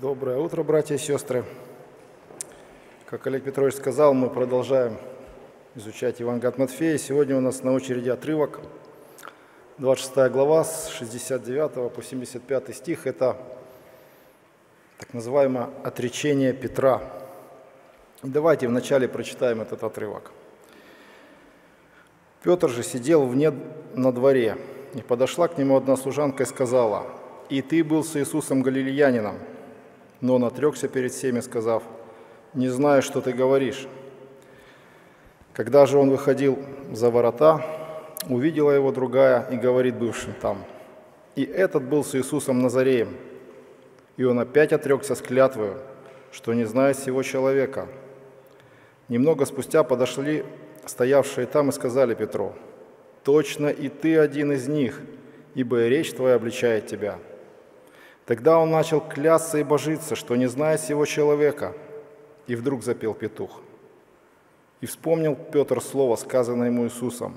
Доброе утро, братья и сестры. Как Олег Петрович сказал, мы продолжаем изучать Евангелие от Матфея. Сегодня у нас на очереди отрывок, 26 глава, с 69 по 75 стих. Это так называемое отречение Петра. Давайте вначале прочитаем этот отрывок. Петр же сидел вне на дворе, и подошла к нему одна служанка и сказала, «И ты был с Иисусом Галилеянином». Но он отрекся перед всеми, сказав, «Не знаю, что ты говоришь». Когда же он выходил за ворота, увидела его другая и говорит бывшим там, «И этот был с Иисусом Назареем». И он опять отрекся с клятвою, что не знает всего человека. Немного спустя подошли стоявшие там и сказали Петру, «Точно и ты один из них, ибо и речь твоя обличает тебя». Тогда он начал клясться и божиться, что не знает всего человека, и вдруг запел петух. И вспомнил Петр слово, сказанное ему Иисусом,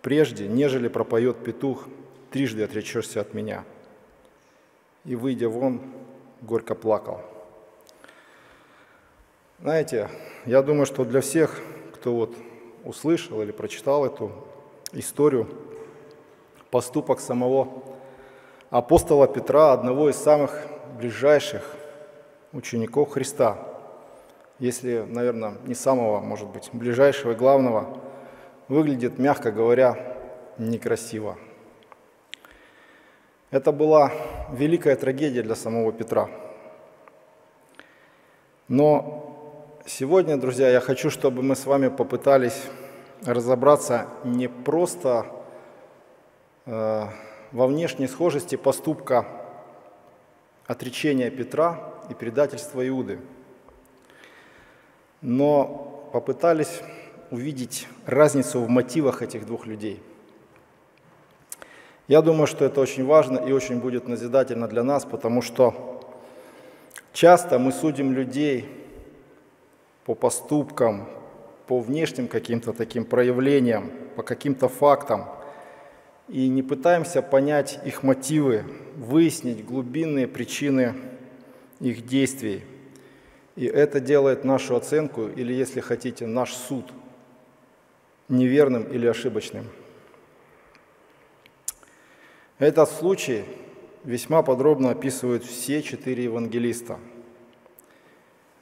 «Прежде, нежели пропоет петух, трижды отречешься от меня». И, выйдя вон, горько плакал. Знаете, я думаю, что для всех, кто вот услышал или прочитал эту историю, поступок самого апостола Петра, одного из самых ближайших учеников Христа, если, наверное, не самого, может быть, ближайшего и главного, выглядит, мягко говоря, некрасиво. Это была великая трагедия для самого Петра. Но сегодня, друзья, я хочу, чтобы мы с вами попытались разобраться не просто э, во внешней схожести поступка отречения Петра и предательства Иуды. Но попытались увидеть разницу в мотивах этих двух людей. Я думаю, что это очень важно и очень будет назидательно для нас, потому что часто мы судим людей по поступкам, по внешним каким-то таким проявлениям, по каким-то фактам – и не пытаемся понять их мотивы, выяснить глубинные причины их действий. И это делает нашу оценку, или, если хотите, наш суд неверным или ошибочным. Этот случай весьма подробно описывают все четыре евангелиста.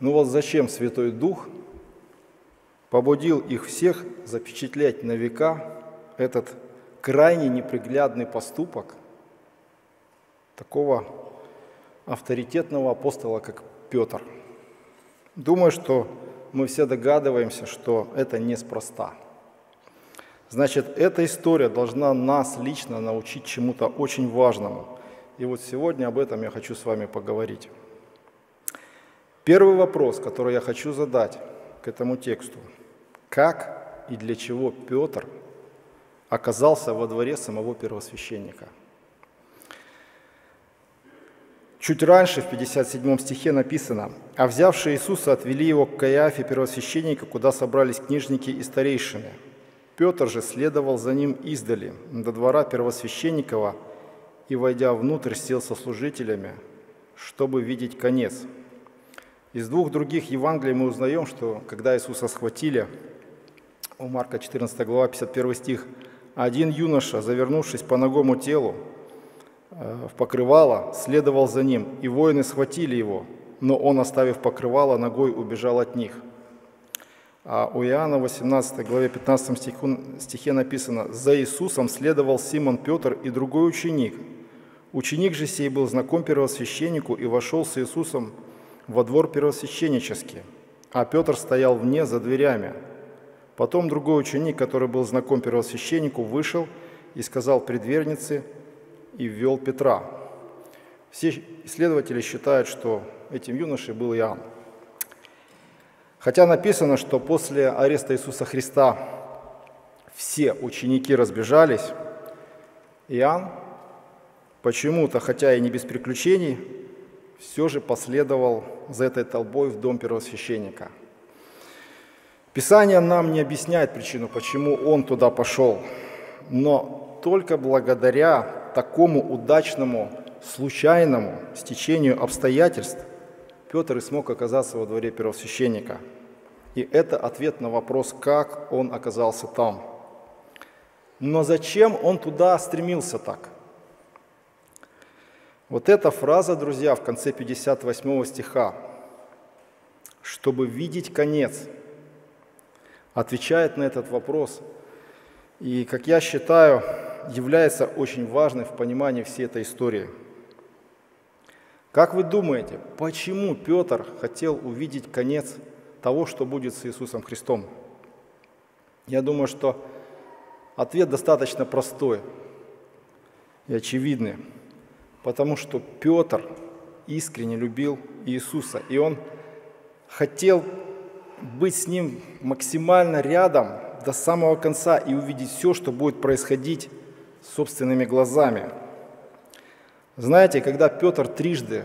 Ну вот зачем Святой Дух побудил их всех запечатлять на века этот крайне неприглядный поступок такого авторитетного апостола, как Петр. Думаю, что мы все догадываемся, что это неспроста. Значит, эта история должна нас лично научить чему-то очень важному. И вот сегодня об этом я хочу с вами поговорить. Первый вопрос, который я хочу задать к этому тексту. Как и для чего Петр – оказался во дворе самого первосвященника. Чуть раньше, в 57 стихе написано, «А взявшие Иисуса отвели его к Каиафе первосвященника, куда собрались книжники и старейшины. Петр же следовал за ним издали, до двора первосвященникова, и, войдя внутрь, сел со служителями, чтобы видеть конец». Из двух других Евангелий мы узнаем, что когда Иисуса схватили, у Марка 14 глава 51 стих – один юноша, завернувшись по ногому телу э, в покрывало, следовал за ним, и воины схватили его, но он, оставив покрывало, ногой убежал от них. А у Иоанна 18 главе 15 стиху, стихе написано «За Иисусом следовал Симон Петр и другой ученик. Ученик же сей был знаком первосвященнику и вошел с Иисусом во двор первосвященнический, а Петр стоял вне за дверями». Потом другой ученик, который был знаком первосвященнику, вышел и сказал предвернице и ввел Петра. Все исследователи считают, что этим юношей был Иоанн. Хотя написано, что после ареста Иисуса Христа все ученики разбежались, Иоанн почему-то, хотя и не без приключений, все же последовал за этой толпой в дом первосвященника – Писание нам не объясняет причину, почему он туда пошел, но только благодаря такому удачному случайному стечению обстоятельств Петр и смог оказаться во дворе первосвященника. И это ответ на вопрос, как он оказался там. Но зачем он туда стремился так? Вот эта фраза, друзья, в конце 58 стиха, чтобы видеть конец, отвечает на этот вопрос. И, как я считаю, является очень важной в понимании всей этой истории. Как вы думаете, почему Петр хотел увидеть конец того, что будет с Иисусом Христом? Я думаю, что ответ достаточно простой и очевидный, потому что Петр искренне любил Иисуса, и он хотел быть с ним максимально рядом до самого конца и увидеть все, что будет происходить собственными глазами. Знаете, когда Петр трижды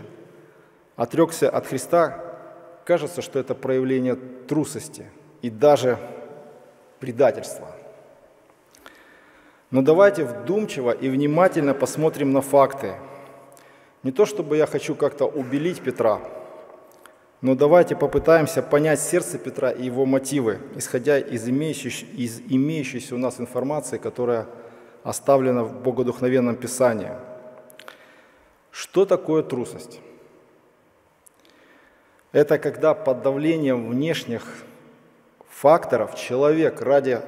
отрекся от Христа, кажется, что это проявление трусости и даже предательства. Но давайте вдумчиво и внимательно посмотрим на факты. Не то чтобы я хочу как-то убелить Петра, но давайте попытаемся понять сердце Петра и его мотивы, исходя из имеющейся, из имеющейся у нас информации, которая оставлена в Богодухновенном Писании. Что такое трусость? Это когда под давлением внешних факторов человек ради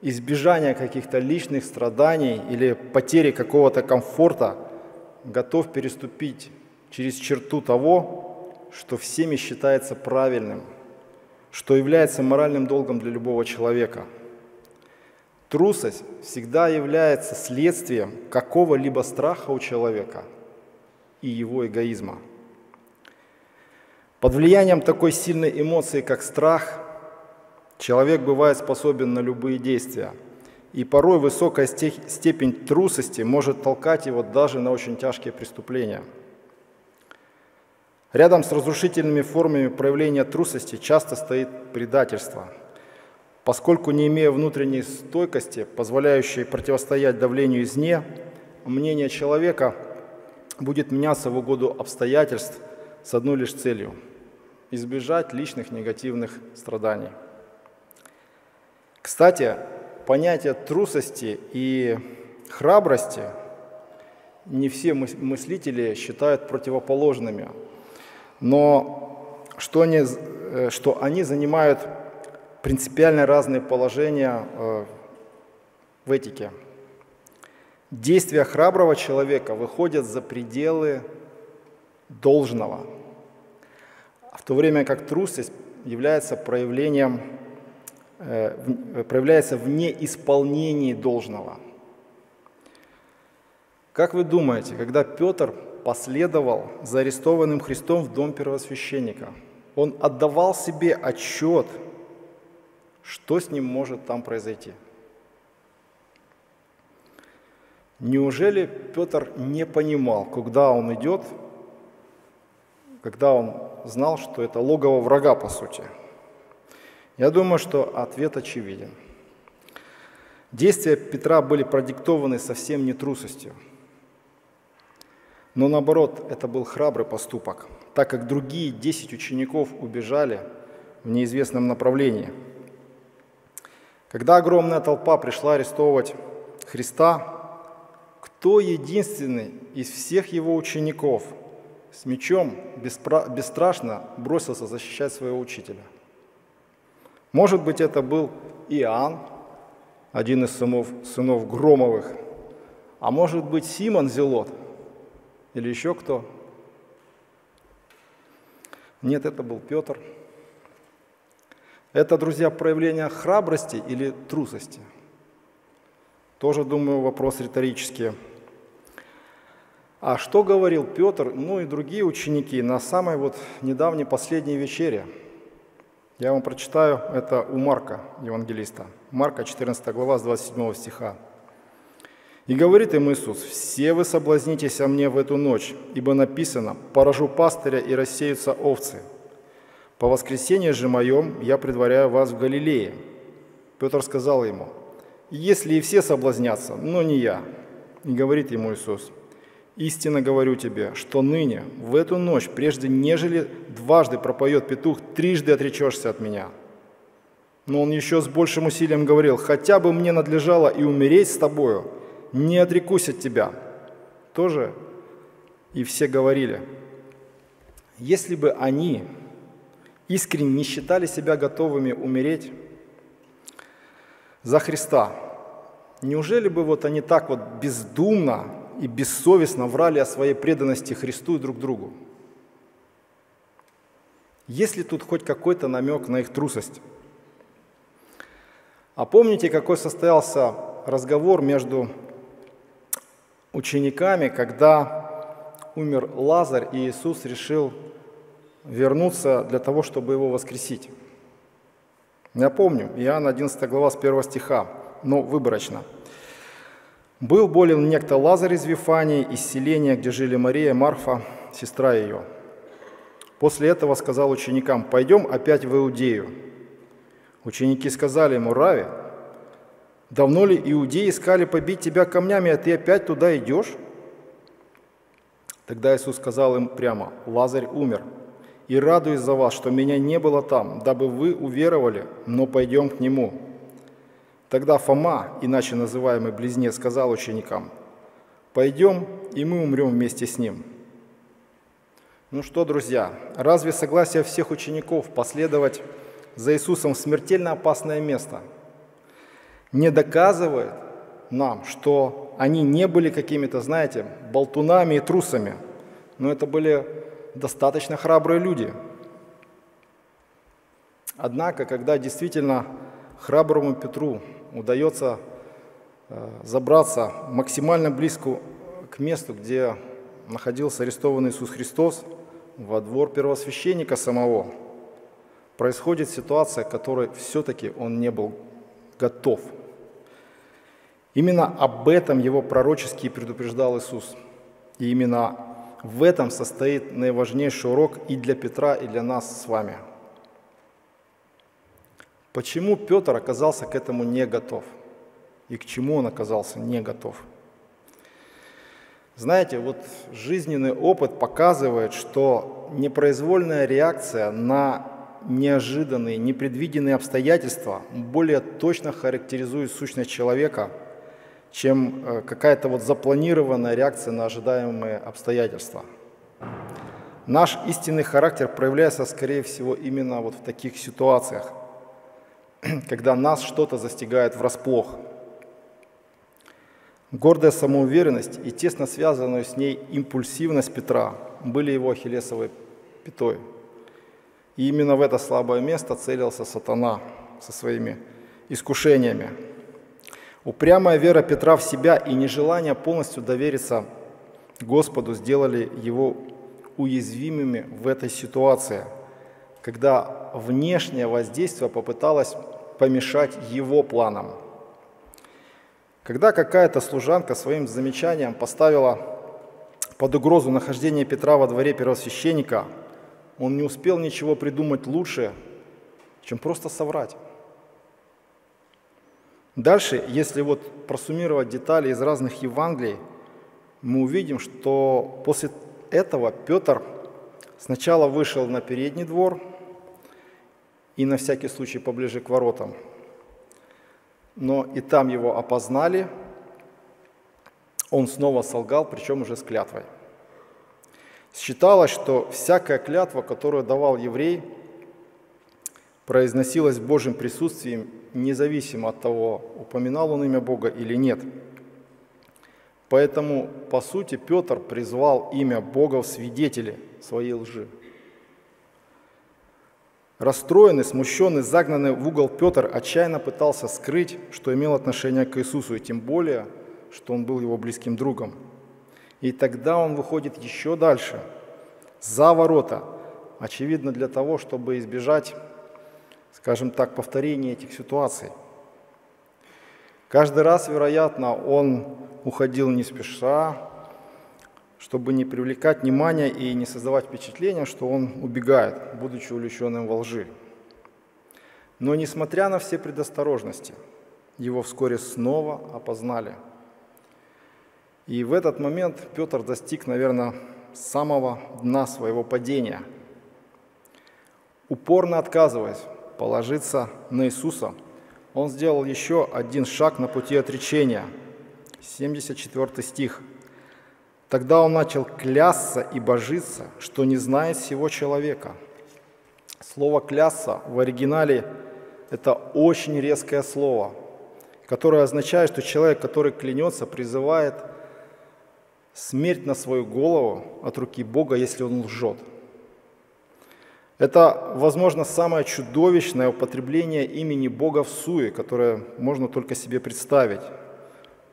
избежания каких-то личных страданий или потери какого-то комфорта готов переступить через черту того, что всеми считается правильным, что является моральным долгом для любого человека. Трусость всегда является следствием какого-либо страха у человека и его эгоизма. Под влиянием такой сильной эмоции, как страх, человек бывает способен на любые действия. И порой высокая степень трусости может толкать его даже на очень тяжкие преступления – Рядом с разрушительными формами проявления трусости часто стоит предательство, поскольку не имея внутренней стойкости, позволяющей противостоять давлению извне, мнение человека будет меняться в угоду обстоятельств с одной лишь целью – избежать личных негативных страданий. Кстати, понятие трусости и храбрости не все мыслители считают противоположными – но что они, э, что они занимают принципиально разные положения э, в этике. Действия храброго человека выходят за пределы должного, в то время как трусость является проявлением, э, проявляется в неисполнении должного. Как вы думаете, когда Петр последовал за арестованным Христом в дом первосвященника. Он отдавал себе отчет, что с ним может там произойти. Неужели Петр не понимал, куда он идет, когда он знал, что это логово врага, по сути? Я думаю, что ответ очевиден. Действия Петра были продиктованы совсем не трусостью – но наоборот, это был храбрый поступок, так как другие десять учеников убежали в неизвестном направлении. Когда огромная толпа пришла арестовывать Христа, кто единственный из всех его учеников с мечом бесстрашно бросился защищать своего учителя? Может быть, это был Иоанн, один из сынов, сынов Громовых, а может быть, Симон Зелот – или еще кто? Нет, это был Петр. Это, друзья, проявление храбрости или трусости? Тоже, думаю, вопрос риторический. А что говорил Петр, ну и другие ученики на самой вот недавней последней вечере? Я вам прочитаю, это у Марка, евангелиста. Марка, 14 глава, с 27 стиха. И говорит им Иисус, «Все вы соблазнитесь о мне в эту ночь, ибо написано, поражу пастыря и рассеются овцы. По воскресенье же моем я предваряю вас в Галилее». Петр сказал ему, «Если и все соблазнятся, но не я». И говорит ему Иисус, Истинно говорю тебе, что ныне, в эту ночь, прежде нежели дважды пропоет петух, трижды отречешься от меня». Но он еще с большим усилием говорил, «Хотя бы мне надлежало и умереть с тобою, не отрекусь от тебя». Тоже и все говорили, если бы они искренне не считали себя готовыми умереть за Христа, неужели бы вот они так вот бездумно и бессовестно врали о своей преданности Христу и друг другу? Есть ли тут хоть какой-то намек на их трусость? А помните, какой состоялся разговор между учениками, когда умер Лазарь, и Иисус решил вернуться для того, чтобы его воскресить? Я помню, Иоанн 11 глава с 1 стиха, но выборочно – был болен некто Лазарь из Вифании, из селения, где жили Мария, Марфа, сестра ее. После этого сказал ученикам, пойдем опять в Иудею. Ученики сказали ему, Рави, давно ли иудеи искали побить тебя камнями, а ты опять туда идешь? Тогда Иисус сказал им прямо, Лазарь умер, и радуюсь за вас, что меня не было там, дабы вы уверовали, но пойдем к нему. Тогда Фома, иначе называемый близнец, сказал ученикам, «Пойдем, и мы умрем вместе с ним». Ну что, друзья, разве согласие всех учеников последовать за Иисусом в смертельно опасное место не доказывает нам, что они не были какими-то, знаете, болтунами и трусами, но это были достаточно храбрые люди. Однако, когда действительно храброму Петру удается э, забраться максимально близко к месту, где находился арестованный Иисус Христос, во двор первосвященника самого, происходит ситуация, к которой все-таки он не был готов. Именно об этом его пророчески предупреждал Иисус. И именно в этом состоит наиважнейший урок и для Петра, и для нас с вами – Почему Петр оказался к этому не готов? И к чему он оказался не готов? Знаете, вот жизненный опыт показывает, что непроизвольная реакция на неожиданные, непредвиденные обстоятельства более точно характеризует сущность человека, чем э, какая-то вот запланированная реакция на ожидаемые обстоятельства. Наш истинный характер проявляется, скорее всего, именно вот в таких ситуациях – когда нас что-то застигает врасплох. Гордая самоуверенность и тесно связанную с ней импульсивность Петра были его ахиллесовой пятой. И именно в это слабое место целился сатана со своими искушениями. Упрямая вера Петра в себя и нежелание полностью довериться Господу сделали его уязвимыми в этой ситуации, когда внешнее воздействие попыталось помешать его планам. Когда какая-то служанка своим замечанием поставила под угрозу нахождение Петра во дворе первосвященника, он не успел ничего придумать лучше, чем просто соврать. Дальше, если вот просуммировать детали из разных Евангелий, мы увидим, что после этого Петр сначала вышел на передний двор – и на всякий случай поближе к воротам. Но и там его опознали, он снова солгал, причем уже с клятвой. Считалось, что всякая клятва, которую давал еврей, произносилась в Божьем присутствии, независимо от того, упоминал он имя Бога или нет. Поэтому, по сути, Петр призвал имя Бога в свидетели своей лжи. Расстроенный, смущенный, загнанный в угол Петр отчаянно пытался скрыть, что имел отношение к Иисусу, и тем более, что он был его близким другом. И тогда он выходит еще дальше, за ворота, очевидно для того, чтобы избежать, скажем так, повторения этих ситуаций. Каждый раз, вероятно, он уходил не спеша, чтобы не привлекать внимания и не создавать впечатление, что он убегает, будучи увлеченным во лжи. Но несмотря на все предосторожности, его вскоре снова опознали. И в этот момент Петр достиг, наверное, самого дна своего падения. Упорно отказываясь положиться на Иисуса, он сделал еще один шаг на пути отречения. 74 стих. Тогда он начал клясться и божиться, что не знает всего человека. Слово «клясться» в оригинале – это очень резкое слово, которое означает, что человек, который клянется, призывает смерть на свою голову от руки Бога, если он лжет. Это, возможно, самое чудовищное употребление имени Бога в суе, которое можно только себе представить.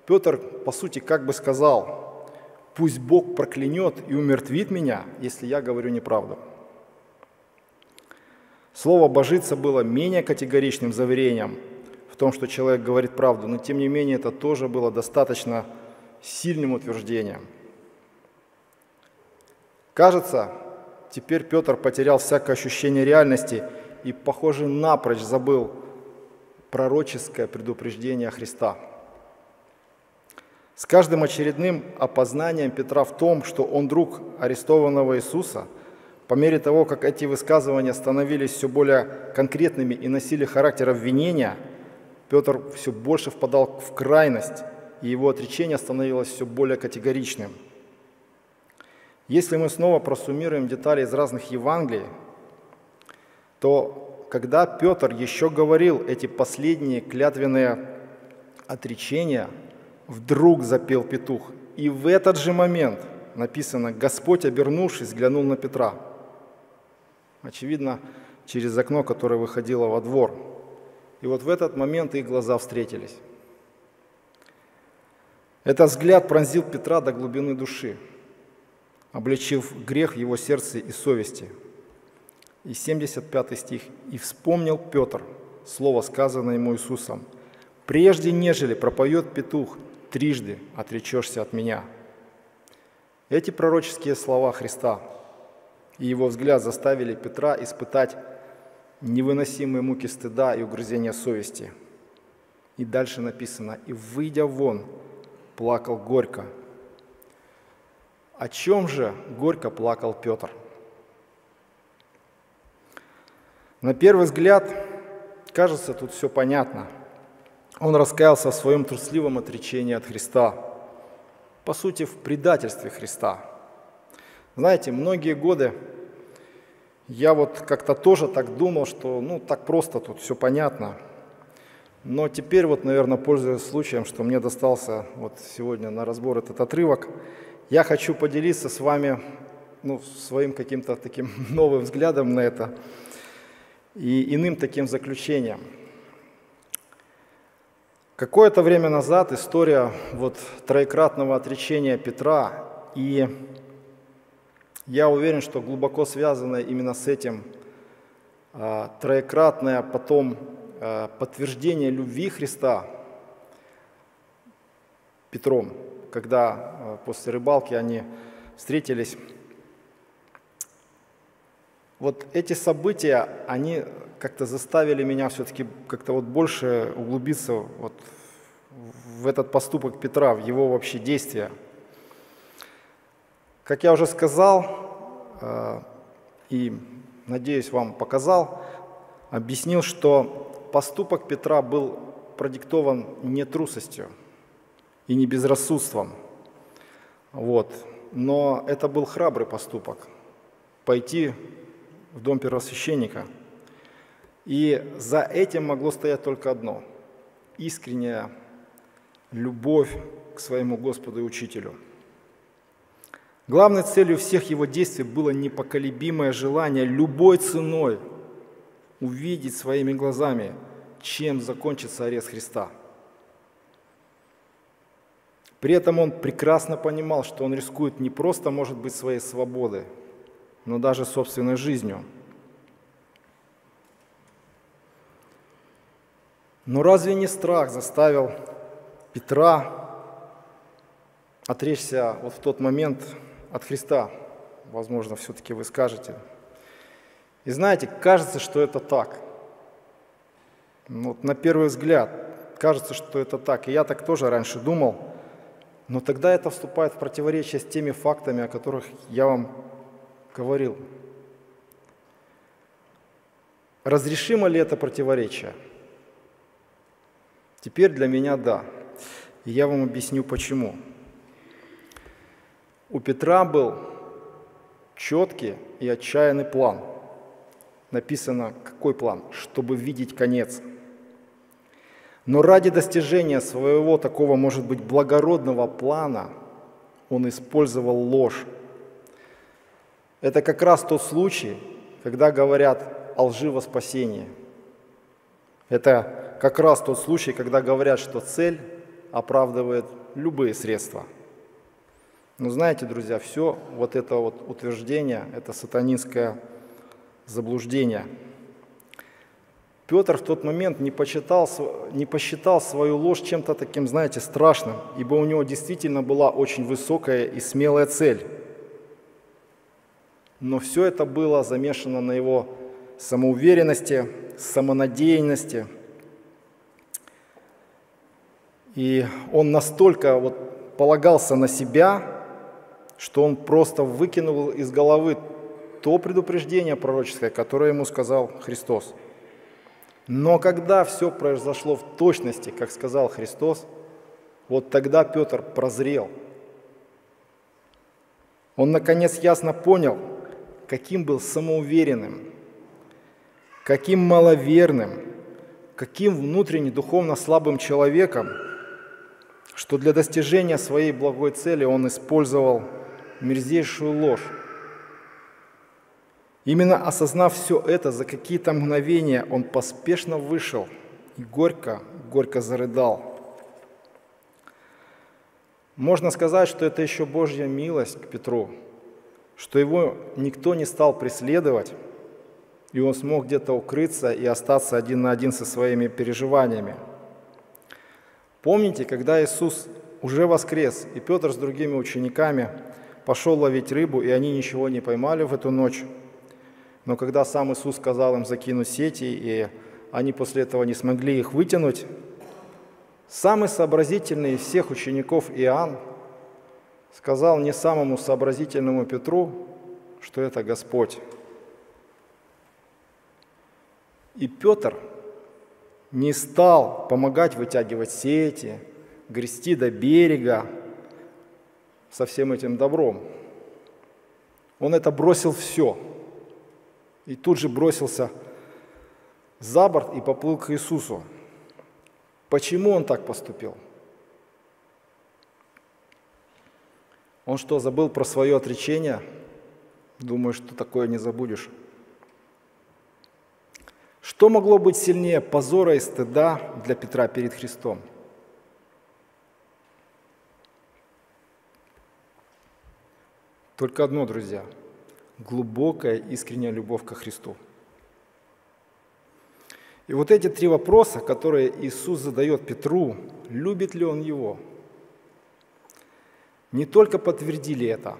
Петр, по сути, как бы сказал, пусть Бог проклянет и умертвит меня, если я говорю неправду. Слово «божиться» было менее категоричным заверением в том, что человек говорит правду, но тем не менее это тоже было достаточно сильным утверждением. Кажется, теперь Петр потерял всякое ощущение реальности и, похоже, напрочь забыл пророческое предупреждение Христа. С каждым очередным опознанием Петра в том, что он друг арестованного Иисуса, по мере того, как эти высказывания становились все более конкретными и носили характер обвинения, Петр все больше впадал в крайность, и его отречение становилось все более категоричным – если мы снова просуммируем детали из разных Евангелий, то когда Петр еще говорил эти последние клятвенные отречения, вдруг запел петух. И в этот же момент написано, Господь, обернувшись, глянул на Петра. Очевидно, через окно, которое выходило во двор. И вот в этот момент их глаза встретились. Этот взгляд пронзил Петра до глубины души – обличив грех его сердце и совести. И 75 стих. «И вспомнил Петр слово, сказанное ему Иисусом, «Прежде нежели пропоет петух, трижды отречешься от меня». Эти пророческие слова Христа и его взгляд заставили Петра испытать невыносимые муки стыда и угрызения совести. И дальше написано, «И, выйдя вон, плакал горько, о чем же горько плакал Петр? На первый взгляд, кажется, тут все понятно. Он раскаялся в своем трусливом отречении от Христа, по сути, в предательстве Христа. Знаете, многие годы я вот как-то тоже так думал, что ну так просто тут все понятно. Но теперь вот, наверное, пользуясь случаем, что мне достался вот сегодня на разбор этот отрывок, я хочу поделиться с вами ну, своим каким-то таким новым взглядом на это и иным таким заключением. Какое-то время назад история вот троекратного отречения Петра, и я уверен, что глубоко связанная именно с этим а, троекратное потом а, подтверждение любви Христа Петром – когда э, после рыбалки они встретились. Вот эти события, они как-то заставили меня все-таки как-то вот больше углубиться вот в этот поступок Петра, в его вообще действия. Как я уже сказал, э, и, надеюсь, вам показал, объяснил, что поступок Петра был продиктован не трусостью – и не безрассудством. Вот. Но это был храбрый поступок – пойти в дом первосвященника. И за этим могло стоять только одно – искренняя любовь к своему Господу и Учителю. Главной целью всех его действий было непоколебимое желание любой ценой увидеть своими глазами, чем закончится арест Христа – при этом он прекрасно понимал, что он рискует не просто, может быть, своей свободой, но даже собственной жизнью. Но разве не страх заставил Петра отречься вот в тот момент от Христа? Возможно, все-таки вы скажете. И знаете, кажется, что это так. Вот на первый взгляд кажется, что это так. И я так тоже раньше думал – Но тогда это вступает в противоречие с теми фактами, о которых я вам говорил. Разрешимо ли это противоречие? Теперь для меня да. И я вам объясню почему. У Петра был четкий и отчаянный план. Написано, какой план? Чтобы видеть конец. Но ради достижения своего такого, может быть, благородного плана он использовал ложь. Это как раз тот случай, когда говорят о лжи спасении. Это как раз тот случай, когда говорят, что цель оправдывает любые средства. Но знаете, друзья, все вот это вот утверждение, это сатанинское заблуждение. Петр в тот момент не, почитал, не посчитал свою ложь чем-то таким, знаете, страшным, ибо у него действительно была очень высокая и смелая цель. Но все это было замешано на его самоуверенности, самонадеянности. И он настолько вот полагался на себя, что он просто выкинул из головы то предупреждение пророческое, которое ему сказал Христос. Но когда все произошло в точности, как сказал Христос, вот тогда Петр прозрел. Он наконец ясно понял, каким был самоуверенным, каким маловерным, каким внутренне духовно слабым человеком, что для достижения своей благой цели он использовал мерзейшую ложь. Именно осознав все это, за какие-то мгновения он поспешно вышел и горько, горько зарыдал. Можно сказать, что это еще Божья милость к Петру – что его никто не стал преследовать, и он смог где-то укрыться и остаться один на один со своими переживаниями. Помните, когда Иисус уже воскрес, и Петр с другими учениками пошел ловить рыбу, и они ничего не поймали в эту ночь, но когда сам Иисус сказал им закинуть сети, и они после этого не смогли их вытянуть, самый сообразительный из всех учеников Иоанн сказал не самому сообразительному Петру, что это Господь. И Петр не стал помогать вытягивать сети, грести до берега со всем этим добром. Он это бросил все. И тут же бросился за борт и поплыл к Иисусу. Почему он так поступил? Он что, забыл про свое отречение? Думаю, что такое не забудешь. Что могло быть сильнее позора и стыда для Петра перед Христом? Только одно, друзья, глубокая искренняя любовь ко Христу. И вот эти три вопроса, которые Иисус задает Петру, любит ли он его – не только подтвердили это,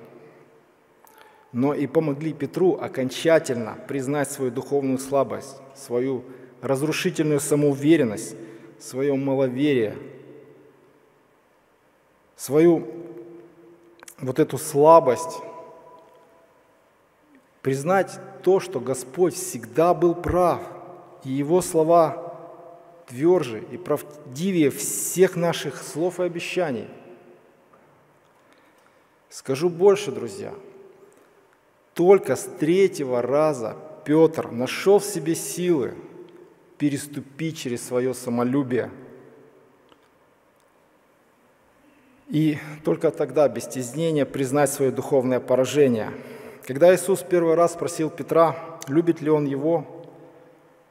но и помогли Петру окончательно признать свою духовную слабость, свою разрушительную самоуверенность, свое маловерие, свою вот эту слабость, признать то, что Господь всегда был прав, и Его слова тверже и правдивее всех наших слов и обещаний – Скажу больше, друзья. Только с третьего раза Петр нашел в себе силы переступить через свое самолюбие. И только тогда, без стеснения, признать свое духовное поражение. Когда Иисус первый раз спросил Петра, любит ли он его,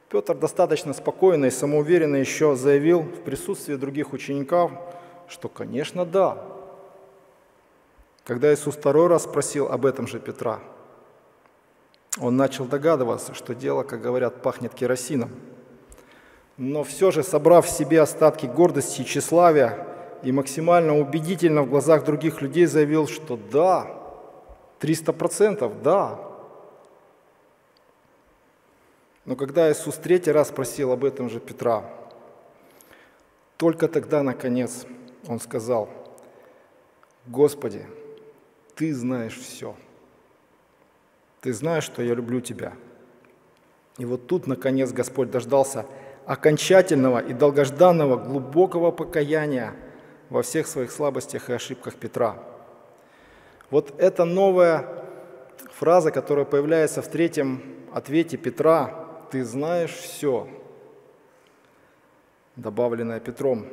Петр достаточно спокойно и самоуверенно еще заявил в присутствии других учеников, что, конечно, да, когда Иисус второй раз спросил об этом же Петра, он начал догадываться, что дело, как говорят, пахнет керосином. Но все же, собрав в себе остатки гордости и тщеславия, и максимально убедительно в глазах других людей заявил, что да, 300% да. Но когда Иисус третий раз спросил об этом же Петра, только тогда, наконец, он сказал – Господи, Ты знаешь все. Ты знаешь, что я люблю Тебя. И вот тут, наконец, Господь дождался окончательного и долгожданного глубокого покаяния во всех своих слабостях и ошибках Петра. Вот эта новая фраза, которая появляется в третьем ответе Петра, «Ты знаешь все», добавленная Петром,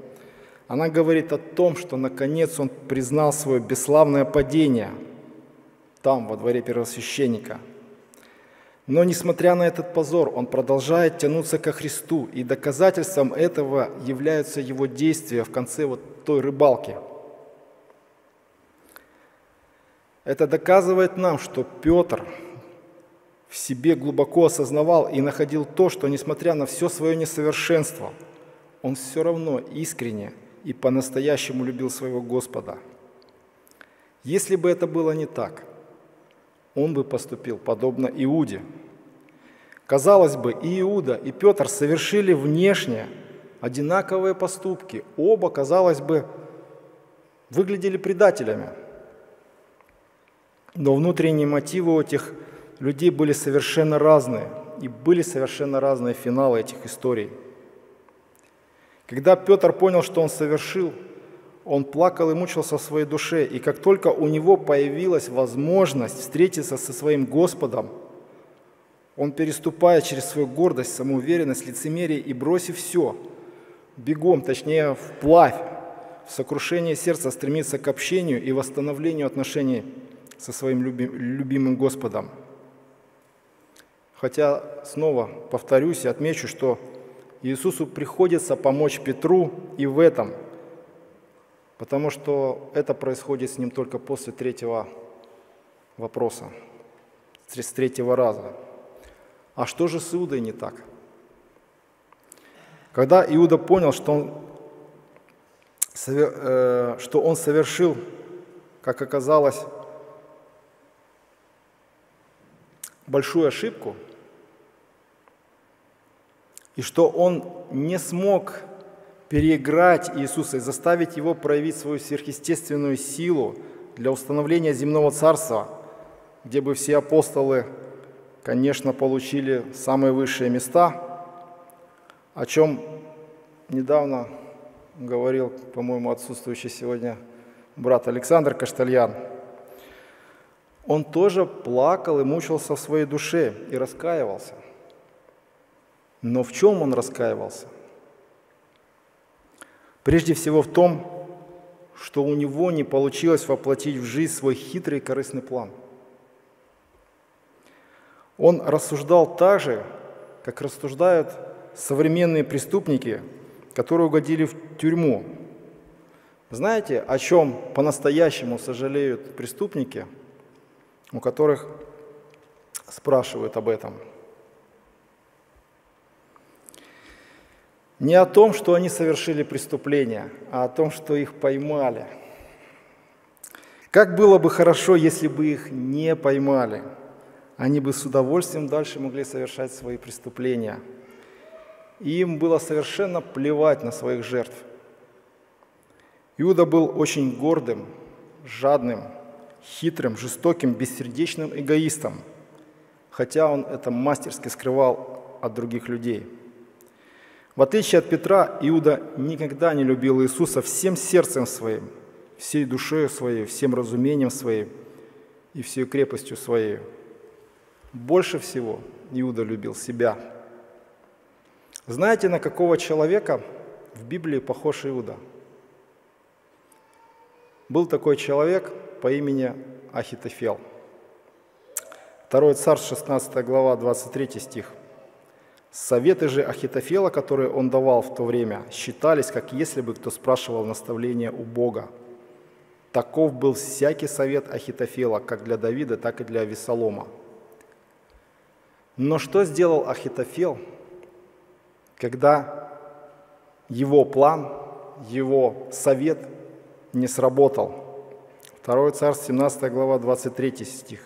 она говорит о том, что наконец он признал свое бесславное падение там, во дворе первосвященника. Но несмотря на этот позор, он продолжает тянуться ко Христу, и доказательством этого являются его действия в конце вот той рыбалки. Это доказывает нам, что Петр в себе глубоко осознавал и находил то, что, несмотря на все свое несовершенство, он все равно искренне и по-настоящему любил своего Господа. Если бы это было не так, он бы поступил подобно Иуде. Казалось бы, и Иуда, и Петр совершили внешне одинаковые поступки. Оба, казалось бы, выглядели предателями. Но внутренние мотивы у этих людей были совершенно разные. И были совершенно разные финалы этих историй – когда Петр понял, что он совершил, он плакал и мучился в своей душе, и как только у него появилась возможность встретиться со своим Господом, он, переступая через свою гордость, самоуверенность, лицемерие и бросив все, бегом, точнее, вплавь, в сокрушение сердца стремится к общению и восстановлению отношений со своим любимым Господом. Хотя, снова повторюсь и отмечу, что Иисусу приходится помочь Петру и в этом, потому что это происходит с ним только после третьего вопроса, с третьего раза. А что же с Иудой не так? Когда Иуда понял, что он, э, что он совершил, как оказалось, большую ошибку – и что он не смог переиграть Иисуса и заставить его проявить свою сверхъестественную силу для установления земного царства, где бы все апостолы, конечно, получили самые высшие места, о чем недавно говорил, по-моему, отсутствующий сегодня брат Александр Каштальян. Он тоже плакал и мучился в своей душе и раскаивался – но в чем он раскаивался? Прежде всего в том, что у него не получилось воплотить в жизнь свой хитрый и корыстный план. Он рассуждал так же, как рассуждают современные преступники, которые угодили в тюрьму. Знаете, о чем по-настоящему сожалеют преступники, у которых спрашивают об этом – Не о том, что они совершили преступление, а о том, что их поймали. Как было бы хорошо, если бы их не поймали. Они бы с удовольствием дальше могли совершать свои преступления. И им было совершенно плевать на своих жертв. Иуда был очень гордым, жадным, хитрым, жестоким, бессердечным эгоистом, хотя он это мастерски скрывал от других людей – в отличие от Петра, Иуда никогда не любил Иисуса всем сердцем своим, всей душой своей, всем разумением своим и всей крепостью своей. Больше всего Иуда любил себя. Знаете, на какого человека в Библии похож Иуда? Был такой человек по имени Ахитофел. Второй царь, 16 глава, 23 стих. Советы же Ахитофела, которые он давал в то время, считались, как если бы кто спрашивал наставления у Бога. Таков был всякий совет Ахитофела, как для Давида, так и для Авесолома. Но что сделал Ахитофел, когда его план, его совет не сработал? 2 Царств, 17 глава, 23 стих.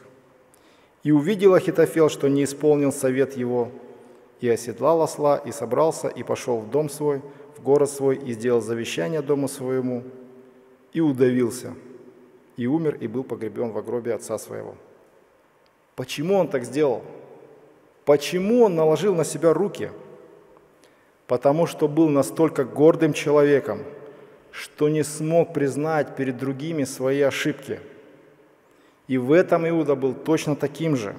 «И увидел Ахитофел, что не исполнил совет его, и оседлал осла, и собрался, и пошел в дом свой, в город свой, и сделал завещание дому своему, и удавился, и умер, и был погребен в гробе отца своего. Почему он так сделал? Почему он наложил на себя руки? Потому что был настолько гордым человеком, что не смог признать перед другими свои ошибки. И в этом Иуда был точно таким же.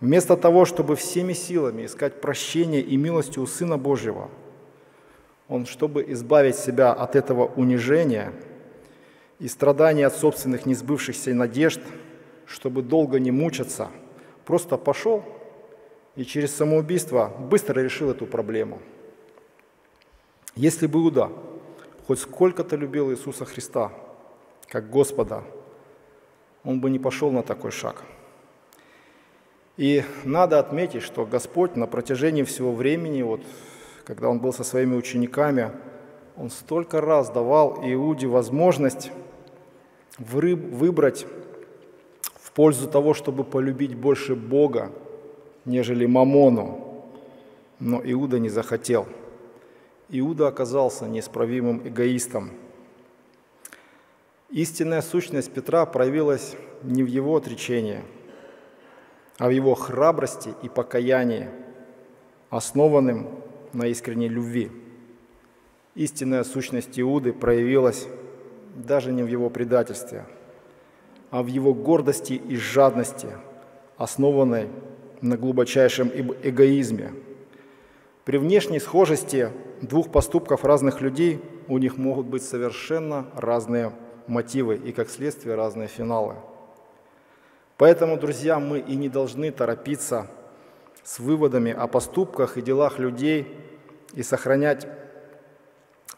Вместо того, чтобы всеми силами искать прощение и милости у Сына Божьего, он, чтобы избавить себя от этого унижения и страданий от собственных несбывшихся надежд, чтобы долго не мучаться, просто пошел и через самоубийство быстро решил эту проблему. Если бы Иуда хоть сколько-то любил Иисуса Христа, как Господа, он бы не пошел на такой шаг. И надо отметить, что Господь на протяжении всего времени, вот, когда Он был со своими учениками, Он столько раз давал Иуде возможность выбрать в пользу того, чтобы полюбить больше Бога, нежели Мамону. Но Иуда не захотел. Иуда оказался неисправимым эгоистом. Истинная сущность Петра проявилась не в его отречении, а в его храбрости и покаянии, основанным на искренней любви. Истинная сущность Иуды проявилась даже не в его предательстве, а в его гордости и жадности, основанной на глубочайшем эгоизме. При внешней схожести двух поступков разных людей у них могут быть совершенно разные мотивы и, как следствие, разные финалы. Поэтому, друзья, мы и не должны торопиться с выводами о поступках и делах людей и сохранять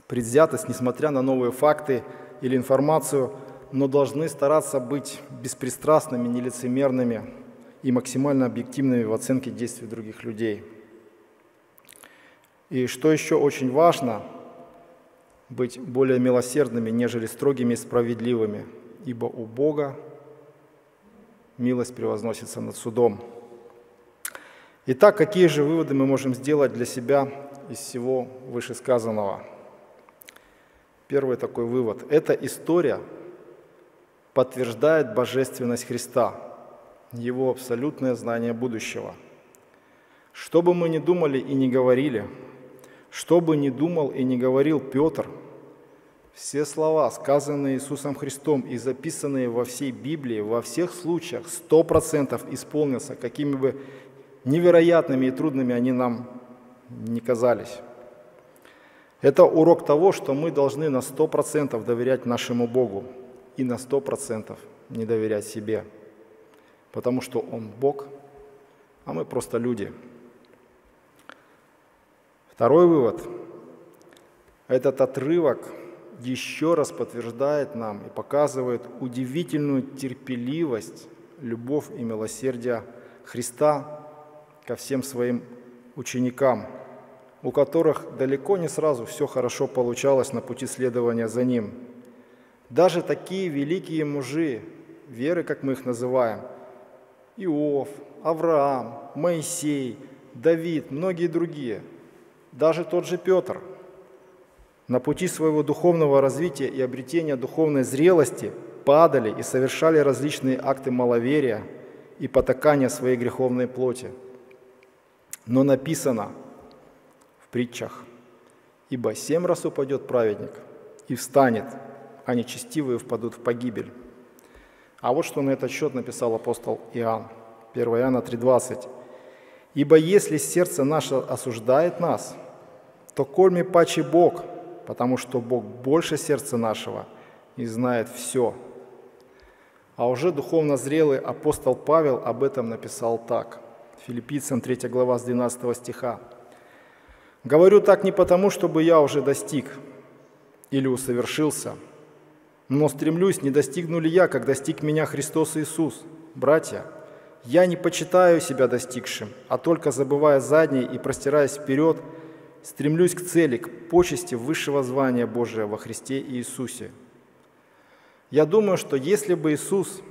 предвзятость, несмотря на новые факты или информацию, но должны стараться быть беспристрастными, нелицемерными и максимально объективными в оценке действий других людей. И что еще очень важно, быть более милосердными, нежели строгими и справедливыми, ибо у Бога милость превозносится над судом. Итак, какие же выводы мы можем сделать для себя из всего вышесказанного? Первый такой вывод. Эта история подтверждает божественность Христа, Его абсолютное знание будущего. Что бы мы ни думали и не говорили, что бы ни думал и не говорил Петр, все слова, сказанные Иисусом Христом и записанные во всей Библии, во всех случаях, сто процентов исполнятся, какими бы невероятными и трудными они нам не казались. Это урок того, что мы должны на 100% доверять нашему Богу и на 100% не доверять себе, потому что Он Бог, а мы просто люди. Второй вывод. Этот отрывок еще раз подтверждает нам и показывает удивительную терпеливость, любовь и милосердие Христа ко всем своим ученикам – у которых далеко не сразу все хорошо получалось на пути следования за Ним. Даже такие великие мужи, веры, как мы их называем, Иов, Авраам, Моисей, Давид, многие другие, даже тот же Петр, на пути своего духовного развития и обретения духовной зрелости падали и совершали различные акты маловерия и потакания своей греховной плоти. Но написано – притчах. «Ибо семь раз упадет праведник и встанет, а нечестивые впадут в погибель». А вот что на этот счет написал апостол Иоанн, 1 Иоанна 3,20. «Ибо если сердце наше осуждает нас, то кольми паче Бог, потому что Бог больше сердца нашего и знает все». А уже духовно зрелый апостол Павел об этом написал так. Филиппийцам 3 глава с 12 стиха. Говорю так не потому, чтобы я уже достиг или усовершился, но стремлюсь, не достигну ли я, как достиг меня Христос Иисус. Братья, я не почитаю себя достигшим, а только забывая заднее и простираясь вперед, стремлюсь к цели, к почести высшего звания Божия во Христе Иисусе. Я думаю, что если бы Иисус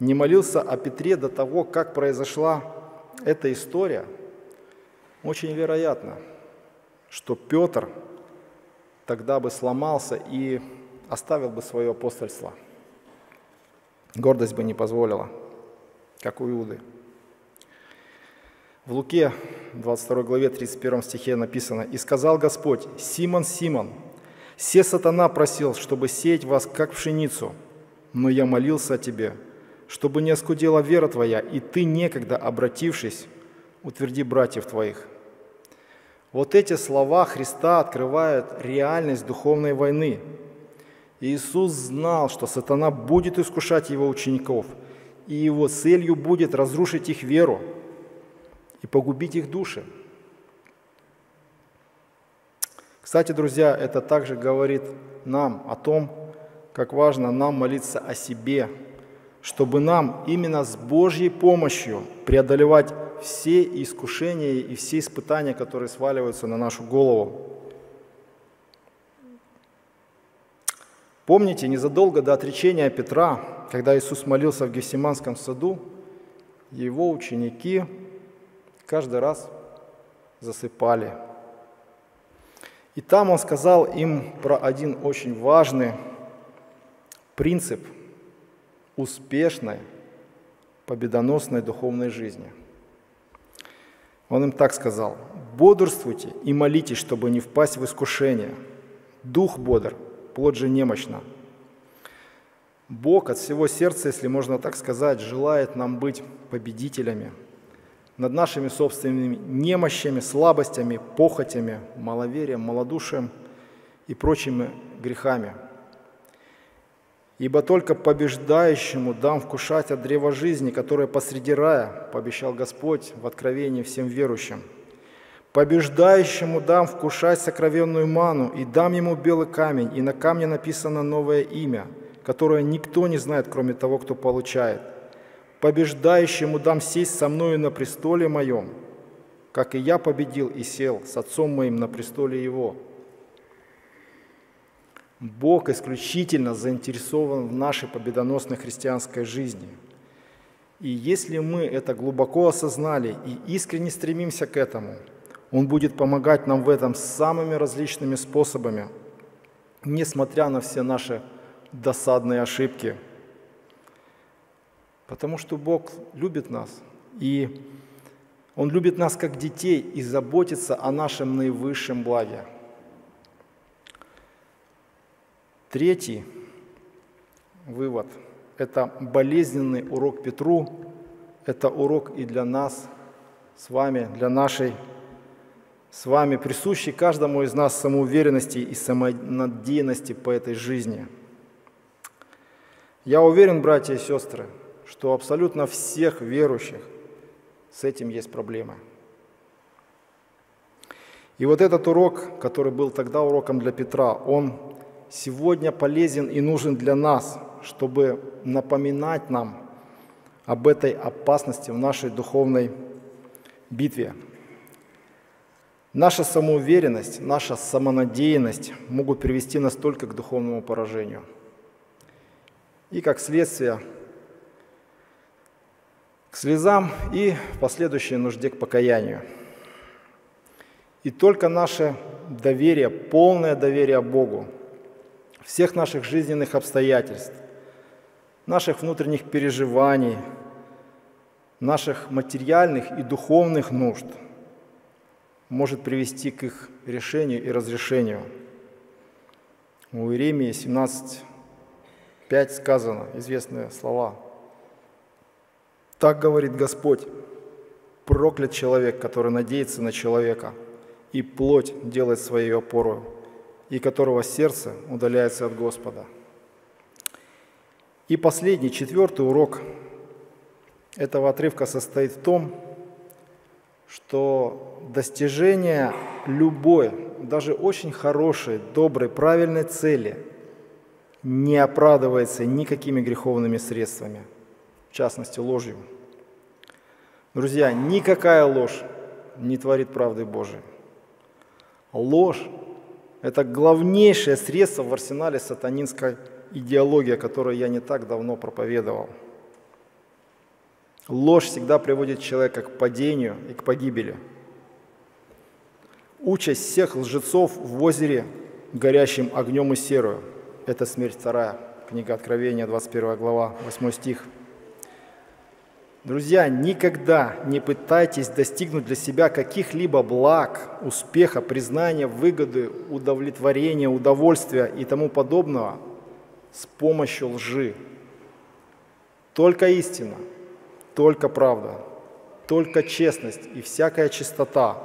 не молился о Петре до того, как произошла эта история, очень вероятно – что Петр тогда бы сломался и оставил бы свое апостольство. Гордость бы не позволила, как у Иуды. В Луке 22 главе 31 стихе написано, «И сказал Господь, Симон, Симон, все сатана просил, чтобы сеять вас, как пшеницу, но я молился о тебе, чтобы не оскудела вера твоя, и ты, некогда обратившись, утверди братьев твоих». Вот эти слова Христа открывают реальность духовной войны. Иисус знал, что сатана будет искушать его учеников, и его целью будет разрушить их веру и погубить их души. Кстати, друзья, это также говорит нам о том, как важно нам молиться о себе, чтобы нам именно с Божьей помощью преодолевать все искушения и все испытания, которые сваливаются на нашу голову. Помните, незадолго до отречения Петра, когда Иисус молился в Гефсиманском саду, его ученики каждый раз засыпали. И там он сказал им про один очень важный принцип успешной, победоносной духовной жизни – он им так сказал, «Бодрствуйте и молитесь, чтобы не впасть в искушение. Дух бодр, плоть же немощна». Бог от всего сердца, если можно так сказать, желает нам быть победителями над нашими собственными немощами, слабостями, похотями, маловерием, малодушием и прочими грехами – Ибо только побеждающему дам вкушать от древа жизни, которое посреди рая, пообещал Господь в откровении всем верующим. Побеждающему дам вкушать сокровенную ману, и дам ему белый камень, и на камне написано новое имя, которое никто не знает, кроме того, кто получает. Побеждающему дам сесть со мною на престоле моем, как и я победил и сел с отцом моим на престоле его». Бог исключительно заинтересован в нашей победоносной христианской жизни. И если мы это глубоко осознали и искренне стремимся к этому, Он будет помогать нам в этом самыми различными способами, несмотря на все наши досадные ошибки. Потому что Бог любит нас, и Он любит нас как детей и заботится о нашем наивысшем благе – Третий вывод – это болезненный урок Петру, это урок и для нас с вами, для нашей с вами, присущей каждому из нас самоуверенности и самонадеянности по этой жизни. Я уверен, братья и сестры, что абсолютно всех верующих с этим есть проблемы. И вот этот урок, который был тогда уроком для Петра, он сегодня полезен и нужен для нас, чтобы напоминать нам об этой опасности в нашей духовной битве. Наша самоуверенность, наша самонадеянность могут привести нас только к духовному поражению. И как следствие к слезам и последующей нужде к покаянию. И только наше доверие, полное доверие Богу – всех наших жизненных обстоятельств, наших внутренних переживаний, наших материальных и духовных нужд может привести к их решению и разрешению. У Иеремии 17.5 сказано известные слова. Так говорит Господь, проклят человек, который надеется на человека, и плоть делает своей опорой и которого сердце удаляется от Господа. И последний, четвертый урок этого отрывка состоит в том, что достижение любой, даже очень хорошей, доброй, правильной цели не оправдывается никакими греховными средствами, в частности ложью. Друзья, никакая ложь не творит правды Божией. Ложь это главнейшее средство в арсенале сатанинской идеологии, которую я не так давно проповедовал. Ложь всегда приводит человека к падению и к погибели. Участь всех лжецов в озере горящим огнем и серую – это смерть вторая, книга Откровения, 21 глава, 8 стих. Друзья, никогда не пытайтесь достигнуть для себя каких-либо благ, успеха, признания, выгоды, удовлетворения, удовольствия и тому подобного с помощью лжи. Только истина, только правда, только честность и всякая чистота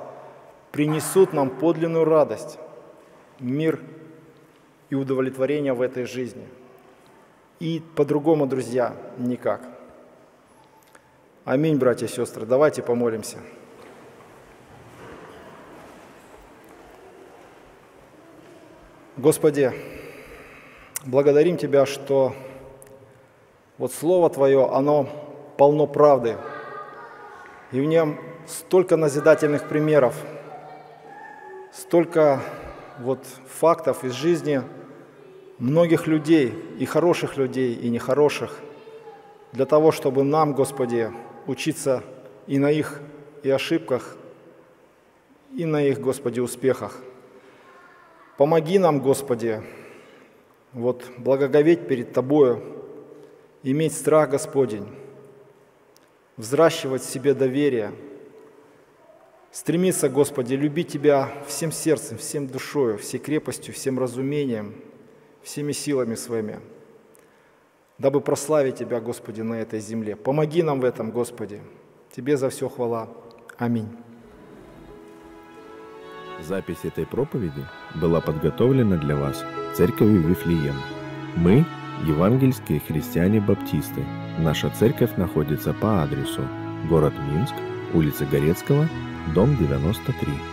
принесут нам подлинную радость, мир и удовлетворение в этой жизни. И по-другому, друзья, никак. Аминь, братья и сестры. Давайте помолимся. Господи, благодарим Тебя, что вот Слово Твое, оно полно правды, и в нем столько назидательных примеров, столько вот фактов из жизни многих людей, и хороших людей, и нехороших, для того, чтобы нам, Господи, учиться и на их и ошибках, и на их, Господи, успехах. Помоги нам, Господи, вот благоговеть перед Тобою, иметь страх Господень, взращивать в себе доверие, стремиться, Господи, любить Тебя всем сердцем, всем душою, всей крепостью, всем разумением, всеми силами своими, дабы прославить Тебя, Господи, на этой земле. Помоги нам в этом, Господи. Тебе за все хвала. Аминь. Запись этой проповеди была подготовлена для вас Церковью Вифлеем. Мы – евангельские христиане-баптисты. Наша церковь находится по адресу город Минск, улица Горецкого, дом 93.